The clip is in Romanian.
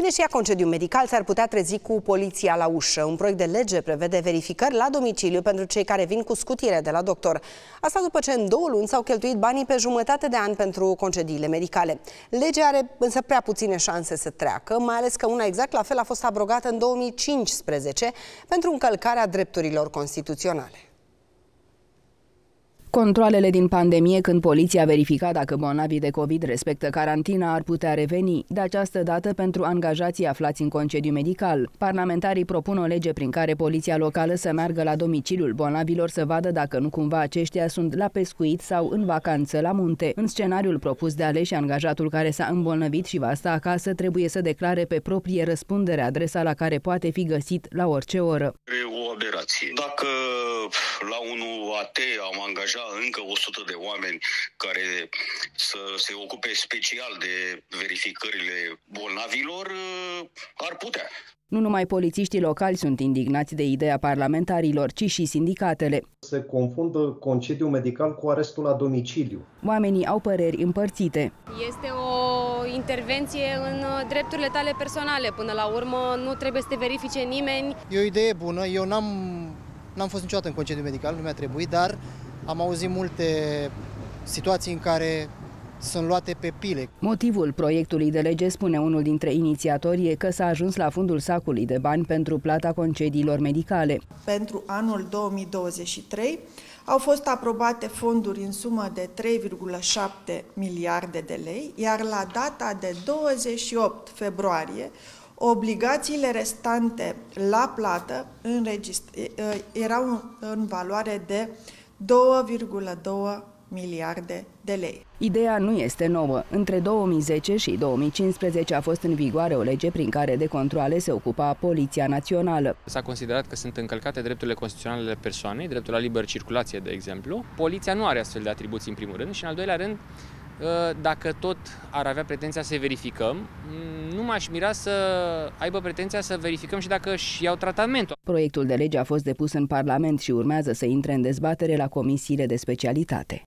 Cine și ia concediu medical s-ar putea trezi cu poliția la ușă. Un proiect de lege prevede verificări la domiciliu pentru cei care vin cu scutire de la doctor. Asta după ce în două luni s-au cheltuit banii pe jumătate de an pentru concediile medicale. Legea are însă prea puține șanse să treacă, mai ales că una exact la fel a fost abrogată în 2015 pentru încălcarea drepturilor constituționale. Controlele din pandemie, când poliția verifica dacă bolnavii de COVID respectă carantina, ar putea reveni, de această dată pentru angajații aflați în concediu medical. Parlamentarii propun o lege prin care poliția locală să meargă la domiciliul bolnavilor să vadă dacă nu cumva aceștia sunt la pescuit sau în vacanță la munte. În scenariul propus de aleși, angajatul care s-a îmbolnăvit și va sta acasă trebuie să declare pe proprie răspundere adresa la care poate fi găsit la orice oră. E o aberație. Dacă la unul AT am angajat deja încă 100 de oameni care să se ocupe special de verificările bolnavilor, uh, ar putea. Nu numai polițiștii locali sunt indignați de ideea parlamentarilor, ci și sindicatele. Se confundă concediu medical cu arestul la domiciliu. Oamenii au păreri împărțite. Este o intervenție în drepturile tale personale. Până la urmă, nu trebuie să te verifice nimeni. E o idee bună. Eu n-am, n-am fost niciodată în concediu medical, nu mi-a trebuit, dar am auzit multe situații în care sunt luate pe pile. Motivul proiectului de lege, spune unul dintre inițiatori, e că s-a ajuns la fundul sacului de bani pentru plata concediilor medicale. Pentru anul 2023 au fost aprobate fonduri în sumă de 3,7 miliarde de lei, iar la data de 28 februarie, obligațiile restante la plată erau în valoare de 2,2 miliarde de lei. Ideea nu este nouă. Între 2010 și 2015 a fost în vigoare o lege prin care de controle se ocupa Poliția Națională. S-a considerat că sunt încălcate drepturile constituționale ale persoanei, dreptul la liber circulație, de exemplu. Poliția nu are astfel de atribuții în primul rând și în al doilea rând ă, dacă tot ar avea pretenția să verificăm, nu m-aș mira să aibă pretenția să verificăm și dacă își iau tratamentul. Proiectul de lege a fost depus în Parlament și urmează să intre în dezbatere la comisiile de specialitate.